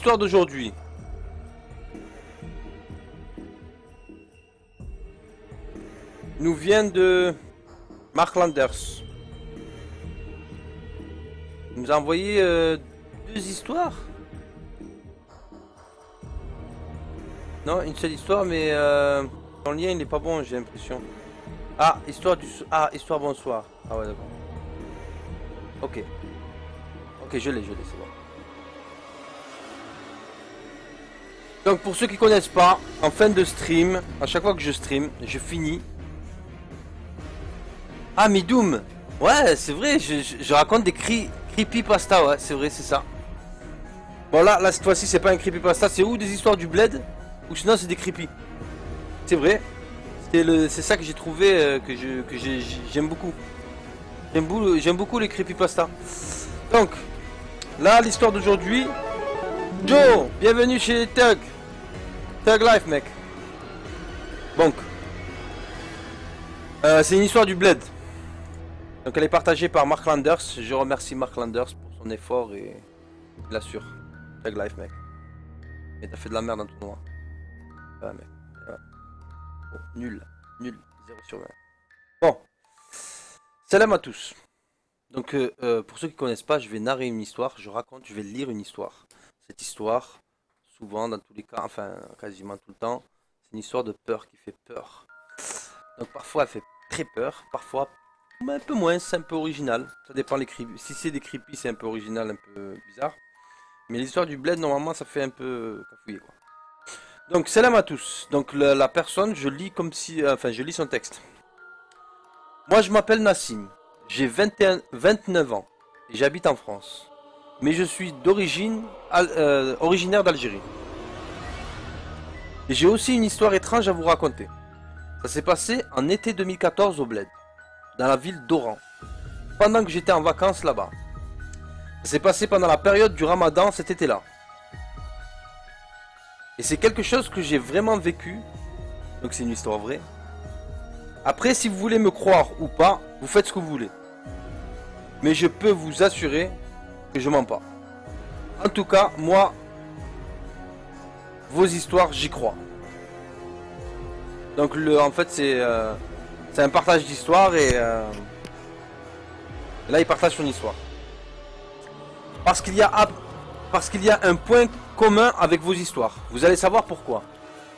L'histoire d'aujourd'hui. Nous vient de Mark Landers. Il nous a envoyé euh, deux histoires. Non, une seule histoire, mais euh, son lien il n'est pas bon, j'ai l'impression. Ah, histoire du... Ah, histoire bonsoir. Ah ouais, d'accord. Ok. Ok, je l'ai, je l'ai, c'est bon. Donc pour ceux qui connaissent pas, en fin de stream, à chaque fois que je stream, je finis. Ah mais Doom Ouais, c'est vrai, je, raconte des cri creepypasta, ouais, c'est vrai, c'est ça. Bon là, là cette fois-ci c'est pas un creepypasta, c'est ou des histoires du bled, ou sinon c'est des creepy. C'est vrai. C'est ça que j'ai trouvé euh, que j'aime beaucoup. J'aime beaucoup, beaucoup les creepypasta. Donc, là l'histoire d'aujourd'hui. Joe, bienvenue chez Tug. Tug Life, mec. Donc, euh, c'est une histoire du bled. Donc elle est partagée par Mark Landers. Je remercie Mark Landers pour son effort et il assure. Tug Life, mec. Mais t'as fait de la merde dans ton tournoi. Ouais, mec. Nul. Nul. 0 sur 20. Bon. Salam à tous. Donc, euh, euh, pour ceux qui connaissent pas, je vais narrer une histoire. Je raconte, je vais lire une histoire. Cette histoire, souvent, dans tous les cas, enfin, quasiment tout le temps, c'est une histoire de peur qui fait peur. Donc, parfois, elle fait très peur. Parfois, un peu moins, c'est un peu original. Ça dépend les creepy. Si c'est des creepy, c'est un peu original, un peu bizarre. Mais l'histoire du bled, normalement, ça fait un peu cafouiller, quoi. Donc, salam à tous. Donc, la, la personne, je lis comme si... euh, Enfin, je lis son texte. Moi, je m'appelle Nassim. J'ai 21 29 ans. Et j'habite en France. Mais je suis d'origine... euh, originaire d'Algérie. J'ai aussi une histoire étrange à vous raconter. Ça s'est passé en été 2014 au bled. Dans la ville d'Oran. Pendant que j'étais en vacances là-bas. Ça s'est passé pendant la période du ramadan cet été-là. Et c'est quelque chose que j'ai vraiment vécu. Donc c'est une histoire vraie. Après, si vous voulez me croire ou pas, vous faites ce que vous voulez. Mais je peux vous assurer je mens pas. En tout cas, moi, vos histoires, j'y crois. Donc en fait, c'est euh, un partage d'histoire et, euh, et là, il partage son histoire. Parce qu'il y a parce qu'il y a un point commun avec vos histoires. Vous allez savoir pourquoi.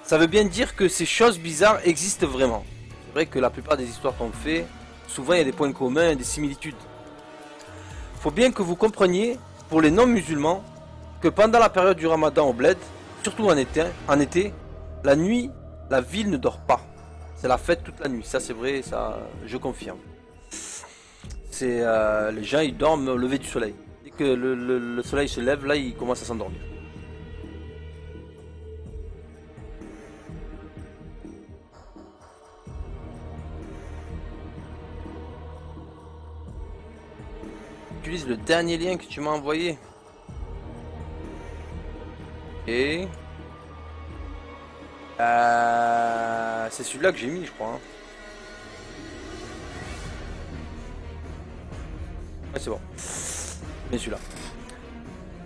Ça veut bien dire que ces choses bizarres existent vraiment. C'est vrai que la plupart des histoires qu'on fait, souvent il y a des points communs, des similitudes. Faut bien que vous compreniez, pour les non-musulmans, que pendant la période du ramadan au bled, surtout en été, la nuit, la ville ne dort pas. C'est la fête toute la nuit, ça c'est vrai, ça je confirme. C'est euh, les gens ils dorment au lever du soleil. Dès que le soleil se lève, là ils commencent à s'endormir. Le dernier lien que tu m'as envoyé. Et euh, c'est celui-là que j'ai mis, je crois. hein. C'est bon. Mais celui-là.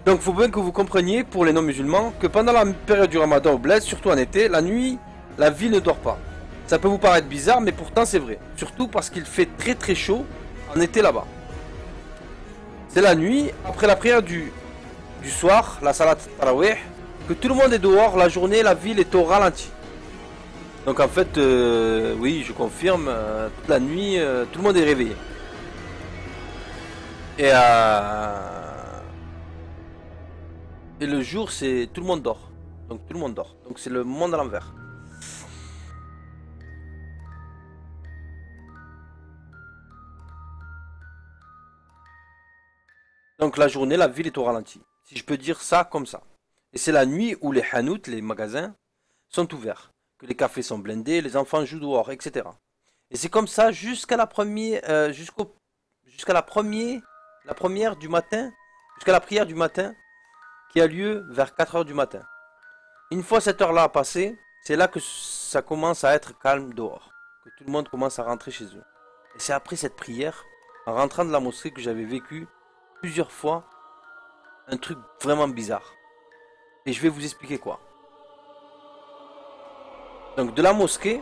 Donc, faut bien que vous compreniez, pour les non-musulmans, que pendant la période du ramadan au bled, surtout en été, la nuit, la ville ne dort pas. Ça peut vous paraître bizarre, mais pourtant c'est vrai. Surtout parce qu'il fait très très chaud en été là-bas. C'est la nuit, après la prière du, soir, la salat tarawih, que tout le monde est dehors, la journée, la ville est au ralenti. Donc en fait, euh, oui, je confirme, euh, toute la nuit, euh, tout le monde est réveillé. Et, et le jour, c'est tout le monde dort. Donc tout le monde dort. Donc c'est le monde à l'envers. Donc la journée, la ville est au ralenti. Si je peux dire ça comme ça. Et c'est la nuit où les hanouts, les magasins, sont ouverts. Que les cafés sont blindés, les enfants jouent dehors, etc. Et c'est comme ça jusqu'à la première, euh, jusqu'à la première, la première du matin, jusqu'à la prière du matin, qui a lieu vers 4 heures du matin. Une fois cette heure-là passée, c'est là que ça commence à être calme dehors, que tout le monde commence à rentrer chez eux. Et c'est après cette prière, en rentrant de la mosquée, que j'avais vécu plusieurs fois un truc vraiment bizarre. et je vais vous expliquer quoi. Donc de la mosquée,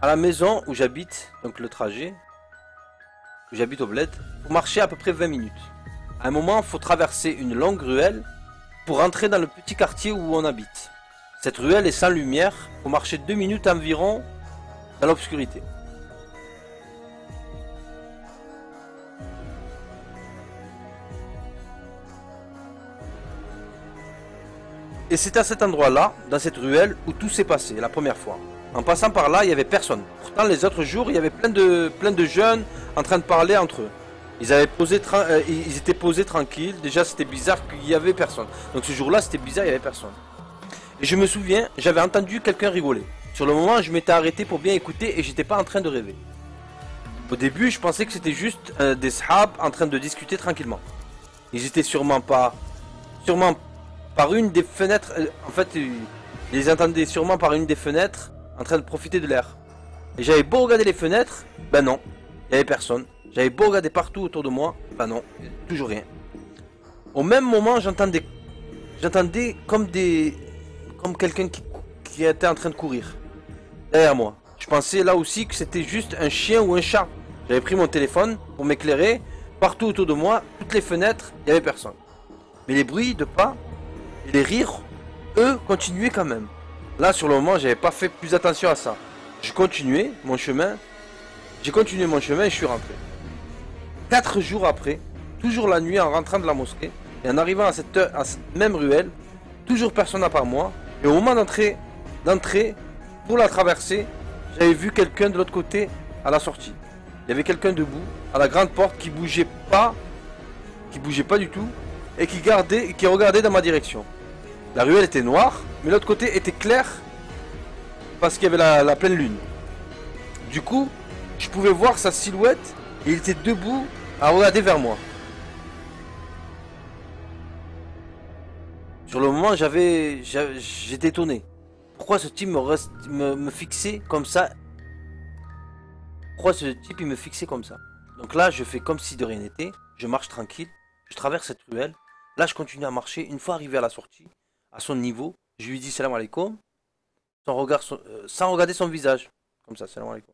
à la maison où j'habite, donc le trajet, où j'habite au bled, pour marcher à peu près 20 minutes. À un moment, faut traverser une longue ruelle pour entrer dans le petit quartier où on habite. Cette ruelle est sans lumière, faut marcher 2 minutes environ dans l'obscurité. Et c'est à cet endroit-là, dans cette ruelle, où tout s'est passé la première fois. En passant par là, il n'y avait personne. Pourtant, les autres jours, il y avait plein de, jeunes en train de parler entre eux. Ils, euh, étaient posés tranquilles. Déjà, c'était bizarre qu'il n'y avait personne. Donc ce jour-là, c'était bizarre, il n'y avait personne. Et je me souviens, j'avais entendu quelqu'un rigoler. Sur le moment, je m'étais arrêté pour bien écouter et j'étais pas en train de rêver. Au début, je pensais que c'était juste euh, des sahab en train de discuter tranquillement. Ils étaient sûrement pas... Sûrement par une des fenêtres. Euh, en fait, ils les entendaient sûrement par une des fenêtres en train de profiter de l'air. Et j'avais beau regarder les fenêtres, ben non, il n'y avait personne. J'avais beau regarder partout autour de moi, ben non, toujours rien. Au même moment, j'entendais, j'entendais comme des, comme quelqu'un qui, qui était en train de courir derrière moi. Je pensais là aussi que c'était juste un chien ou un chat. J'avais pris mon téléphone pour m'éclairer. Partout autour de moi, toutes les fenêtres, il n'y avait personne. Mais les bruits de pas les rires, eux, continuaient quand même. Là, sur le moment, j'avais pas fait plus attention à ça. Je continuais mon chemin. J'ai continué mon chemin et je suis rentré. Quatre jours après, toujours la nuit en rentrant de la mosquée et en arrivant à cette, même ruelle, toujours personne à part moi. Et au moment d'entrer, d'entrer pour la traverser, j'avais vu quelqu'un de l'autre côté à la sortie. Il y avait quelqu'un debout à la grande porte qui bougeait pas, qui bougeait pas du tout et qui gardait, qui regardait dans ma direction. La ruelle était noire, mais l'autre côté était clair parce qu'il y avait la, pleine lune. Du coup, je pouvais voir sa silhouette et il était debout à regarder vers moi. Sur le moment, j'avais, j'étais étonné. Pourquoi ce type me, me, fixait comme ça? Pourquoi ce type il me fixait comme ça? Donc là, je fais comme si de rien n'était. Je marche tranquille. Je traverse cette ruelle. Là, je continue à marcher. Une fois arrivé à la sortie, à son niveau, je lui dis salam alaikum, euh, sans regarder son visage. Comme ça, salam alaikum.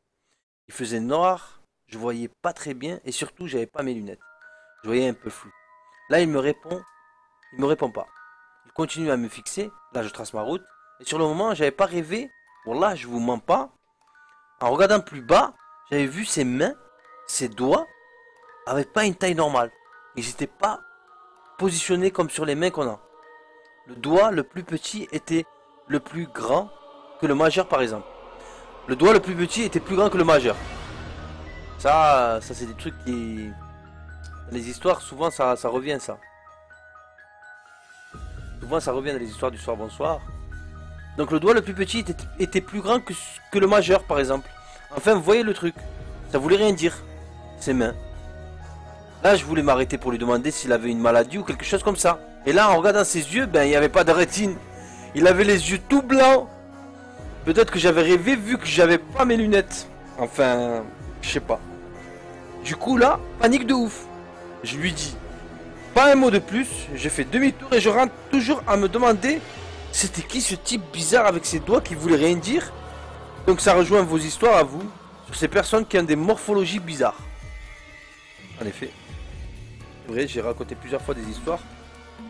Il faisait noir, je voyais pas très bien et surtout, j'avais pas mes lunettes. Je voyais un peu flou. Là, il me répond, il me répond pas. Il continue à me fixer. Là, je trace ma route. Et sur le moment, j'avais pas rêvé. Là, je vous mens pas. En regardant plus bas, j'avais vu ses mains, ses doigts, avec pas une taille normale. Ils n'étaient pas positionnés comme sur les mains qu'on a. Le doigt le plus petit était le plus grand que le majeur par exemple. Le doigt le plus petit était plus grand que le majeur. Ça, ça c'est des trucs qui... Les histoires, souvent ça, ça revient ça. Souvent ça revient dans les histoires du soir bonsoir. Donc le doigt le plus petit était, plus grand que, que le majeur par exemple. Enfin, vous voyez le truc. Ça voulait rien dire. Ses mains. Là, je voulais m'arrêter pour lui demander s'il avait une maladie ou quelque chose comme ça. Et là, en regardant ses yeux, ben, il n'y avait pas de rétine. Il avait les yeux tout blancs. Peut-être que j'avais rêvé vu que j'avais pas mes lunettes. Enfin, je sais pas. Du coup, là, panique de ouf. Je lui dis, pas un mot de plus. J'ai fait demi-tour et je rentre toujours à me demander c'était qui ce type bizarre avec ses doigts qui voulait rien dire? Donc ça rejoint vos histoires à vous sur ces personnes qui ont des morphologies bizarres. En effet. J'ai raconté plusieurs fois des histoires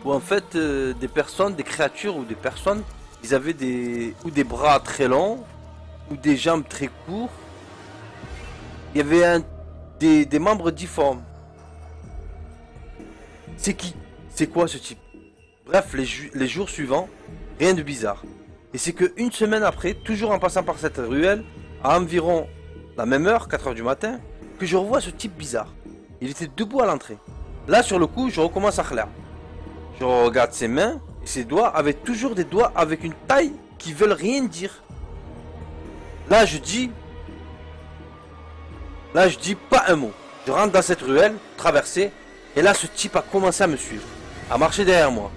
où en fait euh, des personnes, des créatures ou des personnes, ils avaient des ou des bras très longs ou des jambes très courtes. Il y avait des membres difformes. C'est qui? C'est quoi ce type? Bref, les, les jours suivants, rien de bizarre. Et c'est que une semaine après, toujours en passant par cette ruelle, à environ la même heure, 4h du matin, que je revois ce type bizarre. Il était debout à l'entrée. Là, sur le coup, je recommence à clair. Je regarde ses mains et ses doigts avec toujours des doigts avec une taille qui veulent rien dire. Là, je dis. Là, je dis pas un mot. Je rentre dans cette ruelle, traversée, et là, ce type a commencé à me suivre, à marcher derrière moi.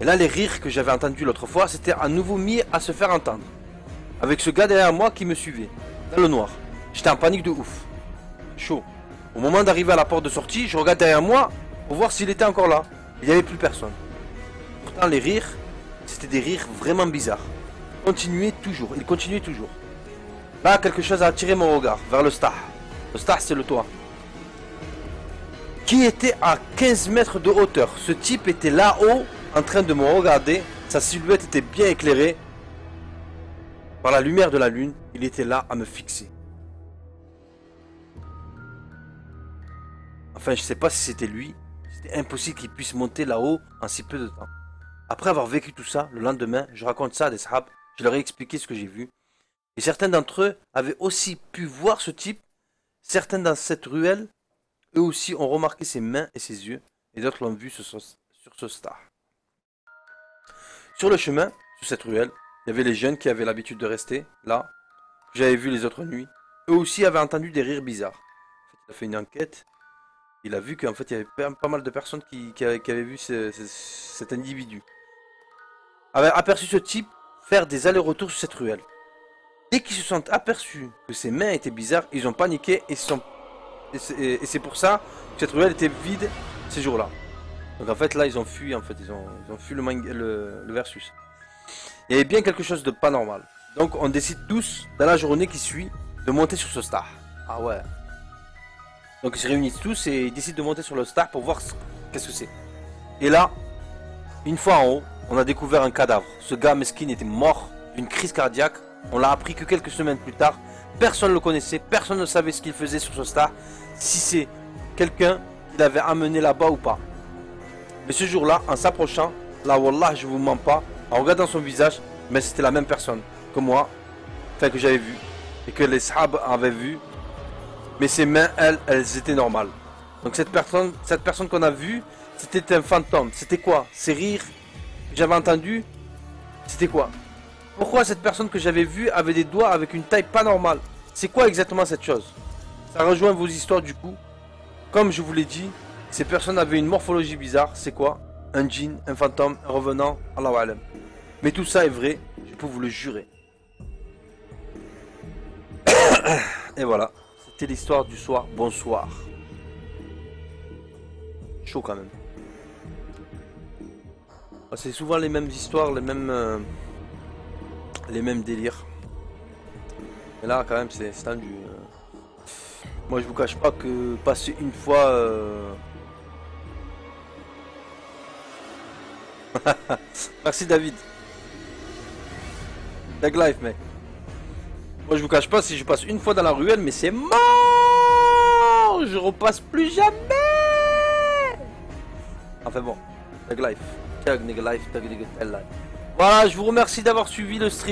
Et là, les rires que j'avais entendus l'autre fois, c'était à nouveau mis à se faire entendre. Avec ce gars derrière moi qui me suivait, dans le noir. J'étais en panique de ouf. Chaud. Au moment d'arriver à la porte de sortie, je regarde derrière moi pour voir s'il était encore là. Il n'y avait plus personne. Pourtant, les rires, c'était des rires vraiment bizarres. Continuez toujours, il continuait toujours. Là, quelque chose a attiré mon regard vers le star. Le star, c'est le toit. Qui était à 15 mètres de hauteur. Ce type était là-haut, en train de me regarder. Sa silhouette était bien éclairée. Par la lumière de la lune, il était là à me fixer. Enfin, je sais pas si c'était lui. C'était impossible qu'il puisse monter là-haut en si peu de temps. Après avoir vécu tout ça, le lendemain, je raconte ça à des sahabs. Je leur ai expliqué ce que j'ai vu. Et certains d'entre eux avaient aussi pu voir ce type. Certains dans cette ruelle, eux aussi ont remarqué ses mains et ses yeux. Et d'autres l'ont vu sur ce star. Sur le chemin, sur cette ruelle, il y avait les jeunes qui avaient l'habitude de rester là. J'avais vu les autres nuits. Eux aussi avaient entendu des rires bizarres. il a fait une enquête. Il a vu qu'en fait, il y avait pas mal de personnes qui, avaient, vu cet individu. Avaient aperçu ce type faire des allers-retours sur cette ruelle. Dès qu'ils se sont aperçus que ses mains étaient bizarres, ils ont paniqué et c'est pour ça que cette ruelle était vide ces jours-là. Donc en fait là ils ont fui en fait, ils ont, ils ont fui le, le, versus. Il y avait bien quelque chose de pas normal. Donc on décide tous, dans la journée qui suit, de monter sur ce star. Ah ouais. Donc ils se réunissent tous et ils décident de monter sur le star pour voir qu'est-ce que c'est. Et là, une fois en haut, on a découvert un cadavre. Ce gars mesquin était mort d'une crise cardiaque on l'a appris que quelques semaines plus tard. Personne ne le connaissait, personne ne savait ce qu'il faisait sur ce star, si c'est quelqu'un qui l'avait amené là-bas ou pas. Mais ce jour-là, en s'approchant, là, Wallah, je vous mens pas, en regardant son visage, mais c'était la même personne que moi, enfin que j'avais vu, et que les sahabs avaient vu, mais ses mains, elles, elles étaient normales. Donc cette personne, cette personne qu'on a vue, c'était un fantôme. C'était quoi? Ces rires que j'avais entendus, c'était quoi? Pourquoi cette personne que j'avais vue avait des doigts avec une taille pas normale? C'est quoi exactement cette chose? Ça rejoint vos histoires du coup. Comme je vous l'ai dit, ces personnes avaient une morphologie bizarre. C'est quoi? Un djinn, un fantôme, un revenant, Allah alam. Mais tout ça est vrai, je peux vous le jurer. Et voilà, l'histoire du soir. Bonsoir. Chaud quand même. Ah, c'est souvent les mêmes histoires, les mêmes... Euh, les mêmes délires. Mais là, quand même, c'est tendu. Euh. Moi, je vous cache pas que passer une fois. Euh, Merci David. Tag life, mec. Moi, je vous cache pas si je passe une fois dans la ruelle, mais c'est mort Je repasse plus jamais Enfin bon, tag life. Tag nigga life, tag nigga life. Voilà, je vous remercie d'avoir suivi le stream.